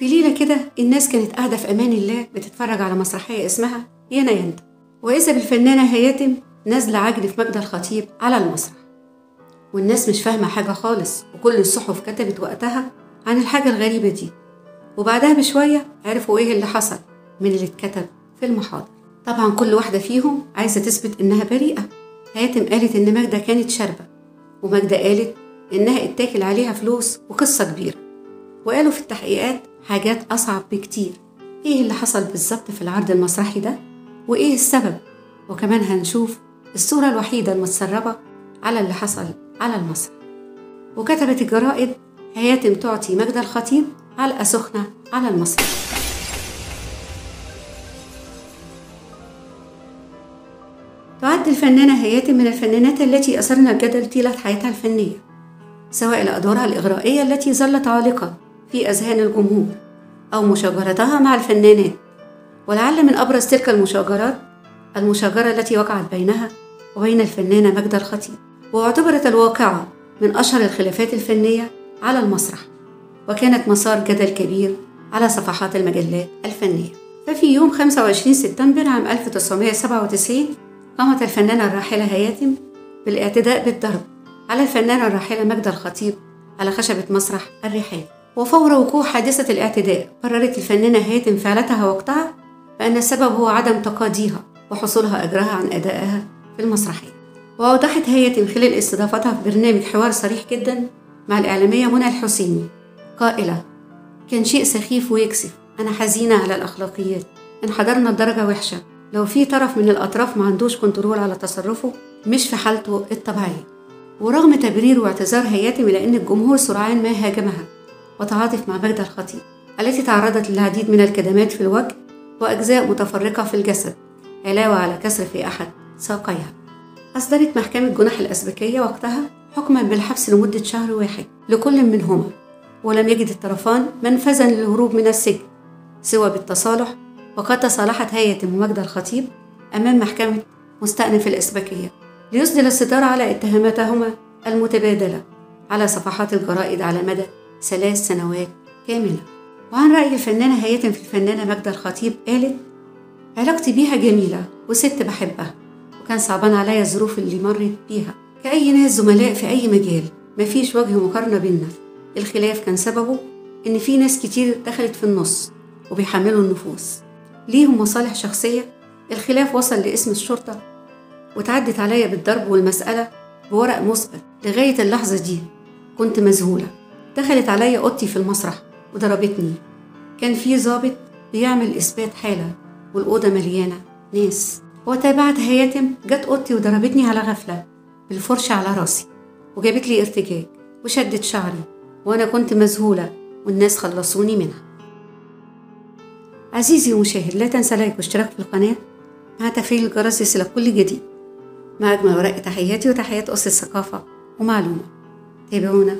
في ليلة كده الناس كانت قاعدة في أمان الله بتتفرج على مسرحية اسمها يانا ينت وإذا بالفنانة هياتم نازلة عجل في مجد الخطيب على المسرح. والناس مش فاهمة حاجة خالص وكل الصحف كتبت وقتها عن الحاجة الغريبة دي. وبعدها بشوية عرفوا إيه اللي حصل من اللي اتكتب في المحاضر. طبعا كل واحدة فيهم عايزة تثبت إنها بريئة. هياتم قالت إن ماجدة كانت شاربة وماجدة قالت إنها اتاكل عليها فلوس وقصة كبيرة. وقالوا في التحقيقات حاجات أصعب بكتير. إيه اللي حصل بالظبط في العرض المسرحي ده؟ وإيه السبب؟ وكمان هنشوف الصورة الوحيدة المتسربة على اللي حصل على المسرح. وكتبت الجرائد هياتم تعطي مجد الخطيب علقة سخنة على المسرح. تعد الفنانة هياتم من الفنانات التي أثرن الجدل طيلة حياتها الفنية سواء لأدوارها الإغرائية التي ظلت عالقة في أذهان الجمهور أو مشاجرتها مع الفنانات. ولعل من أبرز تلك المشاجرات المشاجرة التي وقعت بينها وبين الفنانة مجدة الخطيب. واعتبرت الواقعة من أشهر الخلافات الفنية على المسرح وكانت مسار جدل كبير على صفحات المجلات الفنية. ففي يوم 25 سبتمبر عام 1997 قامت الفنانة الراحلة هياتم بالاعتداء بالضرب على الفنانة الراحلة مجدة الخطيب على خشبة مسرح الرحال. وفور وقوع حادثة الاعتداء قررت الفنانة هياتم فعلتها وقتها بأن السبب هو عدم تقاضيها وحصولها أجرها عن أدائها في المسرحية. وأوضحت هياتم خلال استضافتها في برنامج حوار صريح جدا مع الإعلامية منى الحسيني. قائلة كان شيء سخيف ويكسف. أنا حزينة على الأخلاقيات. انحدرنا لدرجة وحشة. لو في طرف من الأطراف ما عندوش كنترول على تصرفه مش في حالته الطبيعية. ورغم تبرير واعتذار هياتم إلى أن الجمهور سرعان ما هاجمها وتعاطف مع مجدة الخطيب التي تعرضت للعديد من الكدمات في الوجه وأجزاء متفرقة في الجسد علاوة على كسر في أحد ساقيها. أصدرت محكمة جناح الأسبكية وقتها حكما بالحبس لمدة شهر واحد لكل منهما ولم يجد الطرفان منفذا للهروب من السجن سوى بالتصالح وقد تصالحت هيئة ومجدة الخطيب أمام محكمة مستأنف الأسبكية ليسدل الستار على اتهاماتهما المتبادلة على صفحات الجرائد على مدى ثلاث سنوات كاملة. وعن رأي الفنانة هيئة في الفنانة مجدة الخطيب قالت علاقتي بيها جميلة وست بحبها وكان صعبان عليا الظروف اللي مرت بيها. كأي ناس زملاء في أي مجال مفيش وجه مقارنة بينا. الخلاف كان سببه إن في ناس كتير دخلت في النص وبيحملوا النفوس. ليهم مصالح شخصية. الخلاف وصل لاسم الشرطة وتعدت عليا بالضرب والمسألة بورق مثبت لغاية اللحظة دي كنت مذهولة. دخلت عليا أوضتي في المسرح وضربتني. كان في ظابط بيعمل إثبات حالة والأوضة مليانة ناس. وتابعت هياتم جت أوضتي وضربتني على غفلة بالفرشة على راسي وجابت لي ارتجاج وشدت شعري وأنا كنت مذهولة والناس خلصوني منها. عزيزي المشاهد لا تنسى لايك واشتراك في القناة مع تفعيل الجرس يصلك كل جديد. مع أجمل ورق تحياتي وتحيات أسرة ثقافة ومعلومة. تابعونا.